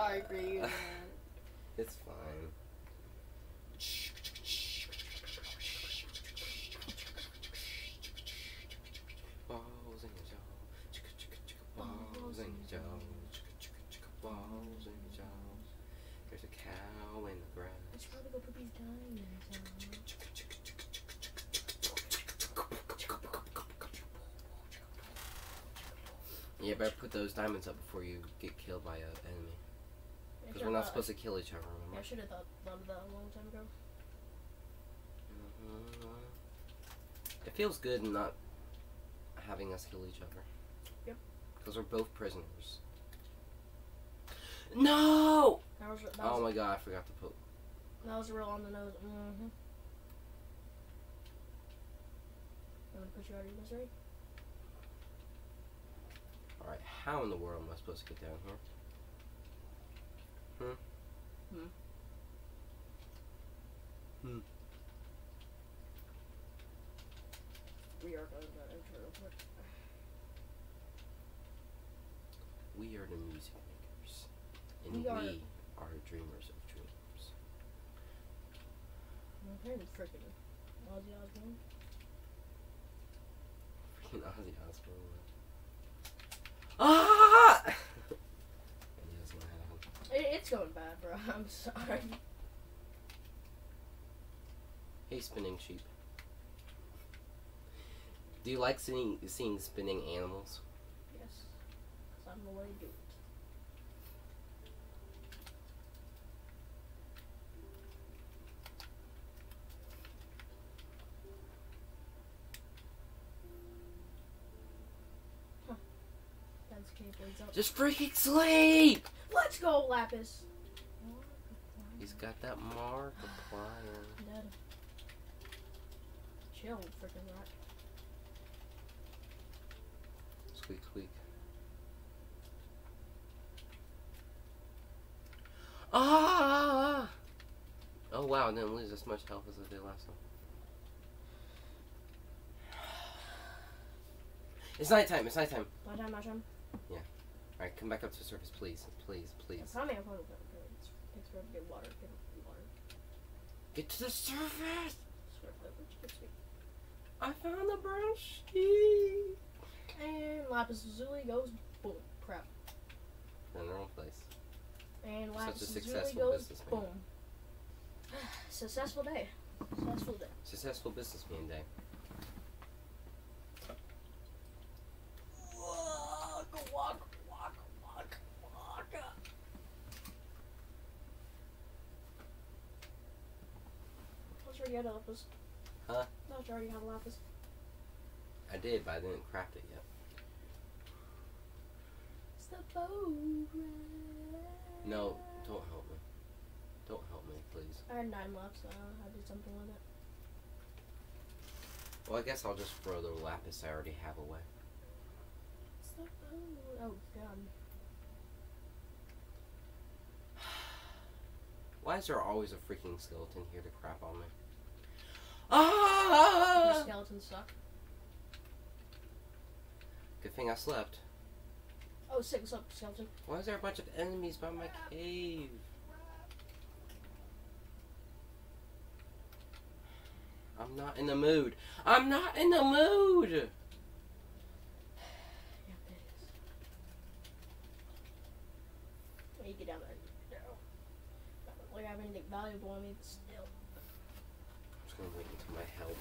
sorry for you, man. It's fine. Balls in your jaw. Balls in your jaw. Balls in your jaw. There's a cow in the grass. I should probably go put these diamonds. Yeah, better put those diamonds up before you get killed by an enemy. Because we're not supposed to kill each other, I should have thought, of that a long time ago. Mhm. It feels good not having us kill each other. Yep. Because we're both prisoners. No! That was, that was, Oh my god, I forgot to put. that was real on the nose. Mm-hmm. I'm gonna put you out of your misery. Alright, how in the world am I supposed to get down here? Hmm. We are going to enter real quick. We are the music makers. And We we are- are, dreamers of dreams. I'm hearing freaking Ozzy Osbourne. Freaking Ozzy Osbourne. Ah! and he doesn't know how to It, it's going bad, bro. I'm sorry. Hey, spinning sheep. Do you like seeing seeing spinning animals? Yes. Because I'm the way to do it. Huh. That's Keyblades up. Just freaking sleep! Let's go, Lapis! He's got that mark applying. Dead. Chill, freaking rat. Squeak, squeak. Ah! Oh wow, I didn't lose as much health as I did last time. It's nighttime, it's nighttime. My time, my time. Alright, come back up to the surface, please. Please, please. It's not I'm probably going to It takes forever to get water. Get water. Get to the surface! Swear to God, which gets me. I found the brush key! And Lapis Lazuli goes boom. Crap. In the wrong place. And Such a Lapis Lazuli successful goes boom. Successful day. Successful day. Successful businessman day. I was sure you had a lapis. Huh? I sure you had a lapis. I did, but I didn't craft it yet. It's the No, don't help me. Don't help me, please. I had nine left, so I did something with it. Well, I guess I'll just throw the lapis I already have away. It's the. Oh, God. Why is there always a freaking skeleton here to crap on me? Your Ah! skeletons suck. Good thing I slept. Oh, sick. What's up, skeleton? Why is there a bunch of enemies by my cave? I'm not in the mood. I'm not in the mood! Yeah, it is. When you get down there, you know. Not really have anything valuable on me, but still. I'm just gonna wait until my health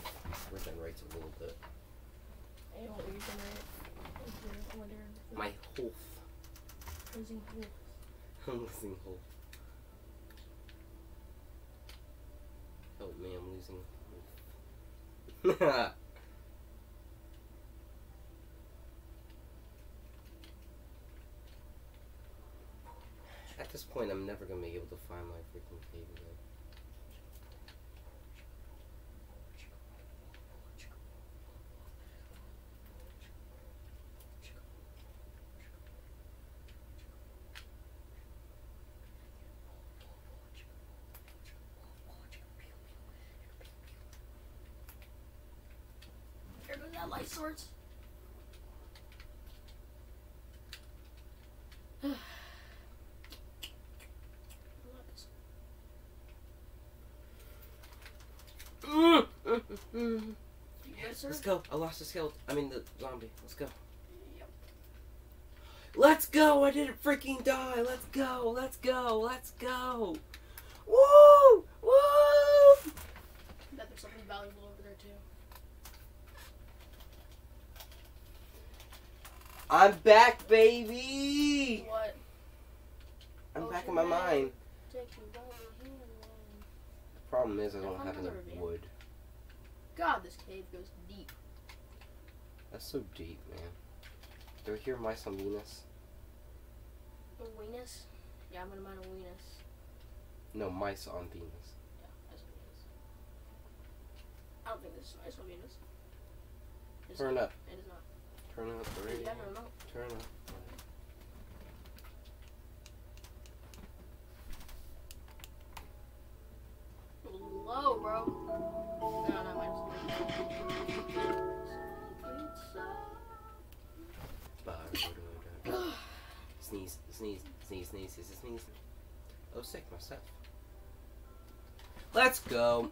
regenerates a little bit. I don't want you to generate it. Wonder, My health. losing health. I'm losing hope. Help me, I'm losing hope. At this point, I'm never gonna be able to find my freaking cave again. that light swords. Let's go. I lost the skill. I mean the zombie. Let's go. Yep. Let's go! I didn't freaking die! Let's go! Let's go! Let's go! Woo! Woo! I bet there's something valuable over there too. I'm back, baby. What? I'm Oh, back in my man. mind. Take you by the. Problem is, I don't have enough wood. God, this cave goes deep. That's so deep, man. Do I hear mice on Venus? A weenus? Yeah, I'm gonna mine a Venus. No, mice on Venus. Yeah, that's a weenus. I don't think this is nice on Venus. It's Turn not. up. It is not. Turn up the radio. never know. Turn up. Low, bro. No, no, mine's Sneeze, sneeze, sneeze, sneeze, sneeze, sneeze. Oh, sick myself. Let's go.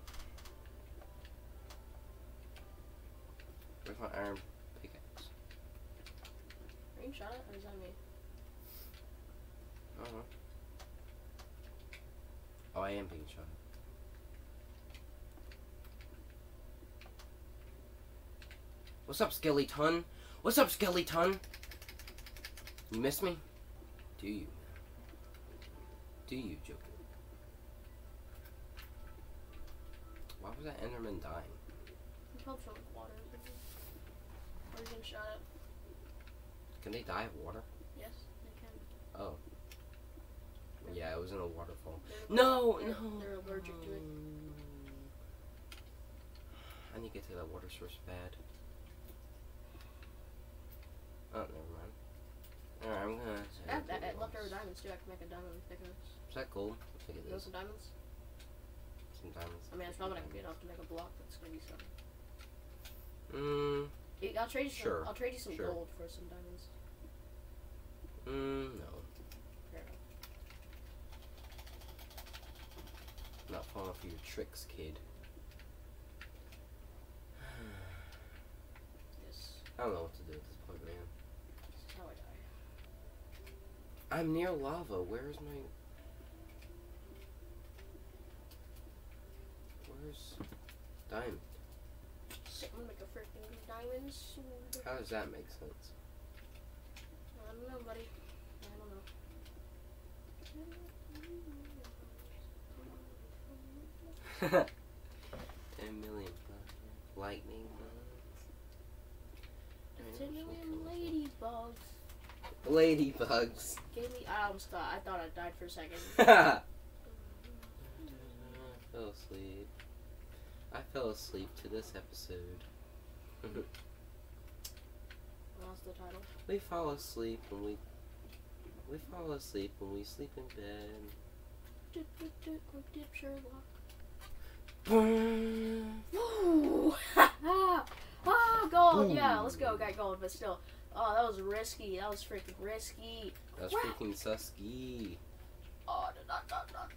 Where's my iron pickaxe? Are you shot it or is that me? I don't know. Oh, I am being shot. What's up, Skeleton? What's up, Skeleton? You miss me? Do you? Do you, Joker? Why was that Enderman dying? You probably feel like water. Or you getting shot at. Can they die of water? Yes, they can. Oh. Yeah, it was in a waterfall. They're- No, they're- no. They're allergic to it. I need to get to that water source bad. Oh, never mind. Alright, I'm gonna. I have I have leftover diamonds too. I can make a diamond pickaxe. Is that gold? Look at You want some diamonds? Some diamonds. I mean, it's not gonna be enough to make a block. That's gonna be some. Yeah, I'll trade you some. Sure, I'll trade you some sure. gold for some diamonds. Mmm, no. Fair. Not falling for your tricks, kid. Yes. I don't know what to do at this point, man. This is how I die. I'm near lava. Where's my. Where's. Diamond? Shit, I'm gonna make a freaking diamond sword. How does that make sense? I don't know, buddy. I don't know. Ten million bucks. Lightning bugs. Ten million ladybugs Ladybugs. gave me. I almost thought. I thought I died for a second. I fell asleep. I fell asleep to this episode. The title? We fall asleep when we we fall asleep when we sleep in bed. Dip, dip, dip, dip, Sherlock. Woo! oh, gold! Boom. Yeah, let's go. Got gold, but still. Oh, that was risky. That was freaking risky. That's freaking susky. Oh, da, da, da,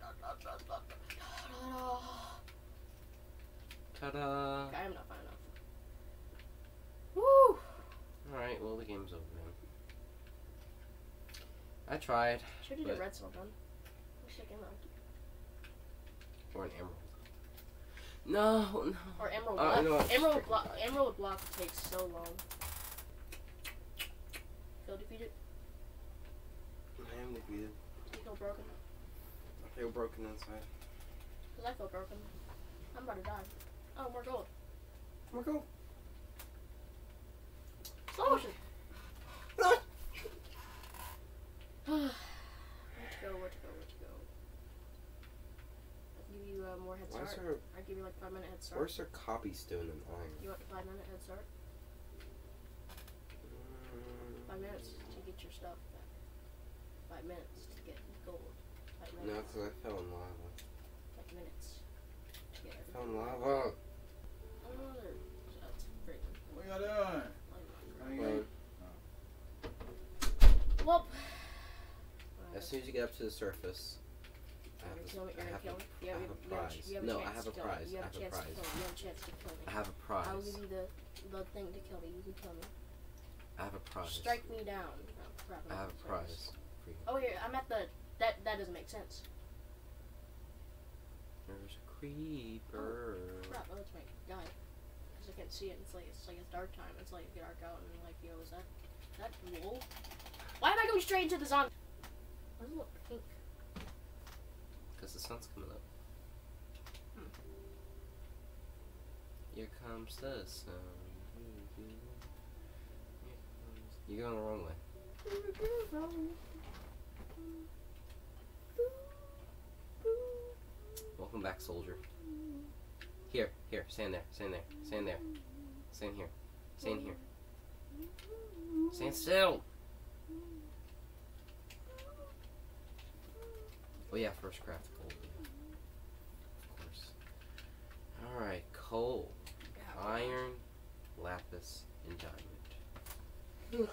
Ta-da! I am not fine. I tried. Should have But- did a redstone gun. What's the game on? Or an emerald. No, no. Or emerald Uh, block. you know what? Emerald block. Emerald block takes so long. Feel defeated. I am defeated. You feel broken. I feel broken inside. Cause I feel broken. I'm about to die. Oh, more gold. Where go? Slow motion. Ah! where to go? Where to go? Where to go? I'll give you uh, more head start. there, I'll give you like five minute head start. where's there copy stone and iron? You want five minute head start? Mm. Five minutes to get your stuff back. Five minutes to get gold. Five No, because I fell in lava. Five minutes to get I fell in lava. Oh, there. That's freaking. What y'all doing? How you Well, Well. as soon as you get up to the surface, I have, You're a, kill me. I have, kill a, me. I You have, have a you have, you have No, I have a to kill me. prize. You I have have a a prize. You have a chance to kill me. I have a I will give you the the thing to kill me, you can kill me. I have a prize. Strike me down. Oh, crap, I have a prize. Oh, here, I'm at the. That that doesn't make sense. There's a creeper. Oh, crap, oh, that's my guy. Because I can't see it. It's like it's like it's dark time. It's like dark out, and I'm like, yo, is that is that wool? Why am I going straight into the zombie? Why does it look pink? Because the sun's coming up. Hmm. Here comes the sun. You're going the wrong way. Welcome back, soldier. Here, here, stand there, stand there, stand there. Stand here. Stand here. Stand still! Oh yeah, first craft coal. Yeah. Of course. Alright, coal, iron, lapis, and diamond.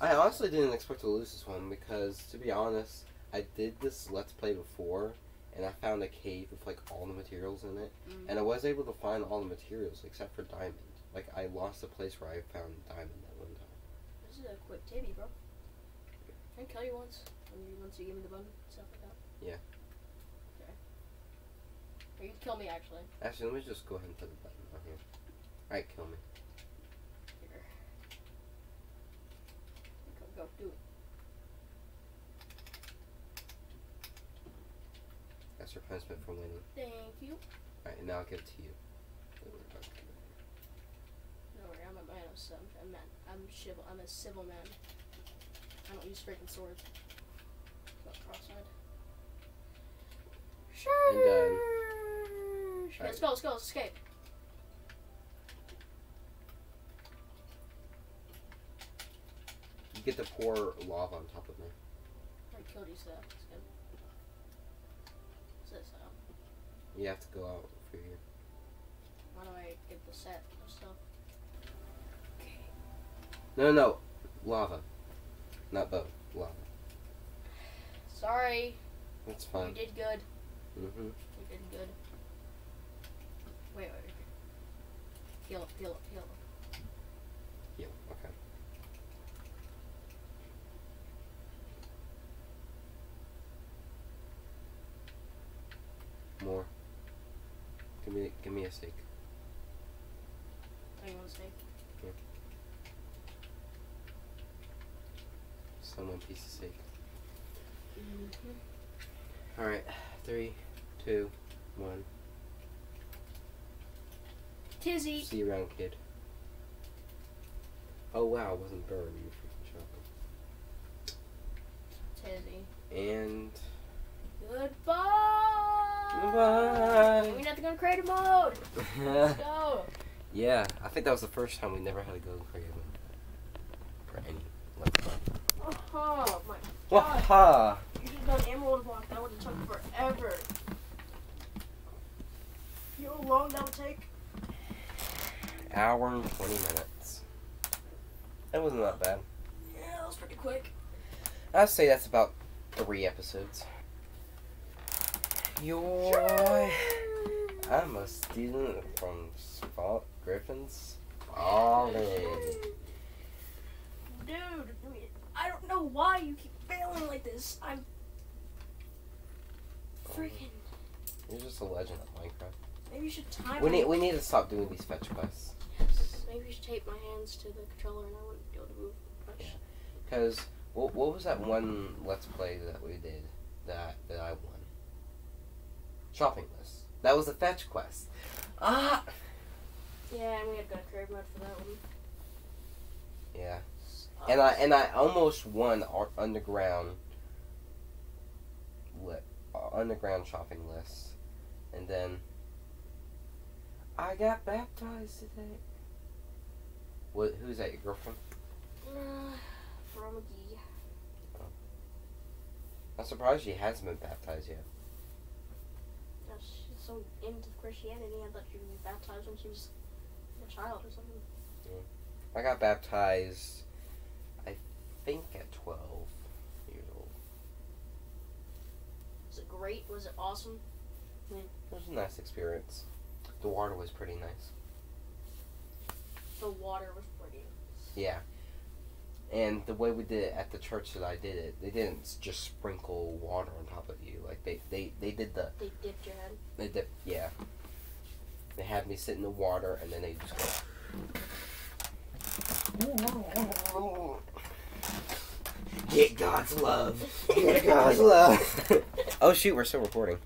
I honestly didn't expect to lose this one because, to be honest, I did this Let's Play before and I found a cave with like all the materials in it Mm. and I was able to find all the materials except for diamond. Like I lost the place where I found diamond at one time. This is a quick tibby, bro. Can I kill you once? When you, once you give me the button, stuff like that. Yeah. Okay. Or you can kill me actually. Actually, let me just go ahead and put the button on here. Alright, kill me. Here. Go, go, do it. That's your punishment for winning. Thank you. Alright, and now I'll give it to you. No worry, I'm a man of some. I'm man. I'm civil. I'm a civil man. I don't use freaking swords. Cross-eyed. Uh, sure. And, Let's go. Let's go. Let's escape. You get to pour lava on top of me. I killed you, so that's good. What's this? You have to go out for here. how do I get the set of stuff? No, no, no. Lava. Not bow. Lava. Sorry. That's fine. You did good. Mm-hmm. You did good. Wait, wait, wait. Heal up, heal up, heal up. Yeah, okay. More. Give me, give me a steak. Do you want to say? Someone piece of steak. Mm-hmm. All right, three, two, one. Tizzy. See you around, kid. Oh wow, it wasn't burned. You freaking Tizzy. chocolate. And Goodbye. Goodbye. We have to go in creative mode. Let's go. yeah, I think that was the first time we never had to go creative mode for any. Let's play. Oh my god. Waha! You should have done emerald block. That would have took forever. You know how long that would take? Hour and twenty minutes. That wasn't that bad. Yeah, that was pretty quick. I'd say that's about three episodes. You're. I'm a student from Spot Griffin's College. Dude, I don't know why you keep failing like this. I'm freaking. You're just a legend of Minecraft. Maybe you should time We need we need to stop doing these fetch quests. Yes. Maybe you should tape my hands to the controller and I wouldn't be able to move much. Yeah. Cause what what was that one let's play that we did that that I won? Shopping list. That was a fetch quest. Ah. Yeah, and we had to go to creative mode for that one. Yeah. And I and I almost won our underground lit uh, underground shopping list, and then I got baptized today. What? Who's that? Your girlfriend? Uh, from McGee. I'm surprised she hasn't been baptized yet. Yeah, she's so into Christianity. I thought she would be baptized when she was a child or something. I got baptized, I think at 12 Was it great? Was it awesome? Mm, it was a nice experience. The water was pretty nice. The water was pretty. Nice. Yeah. And the way we did it at the church that I did it, they didn't just sprinkle water on top of you. Like they they, they did the They dipped your head. they did yeah. They had me sit in the water and then they just go. Get God's love. Get God's love. oh shoot, we're still recording.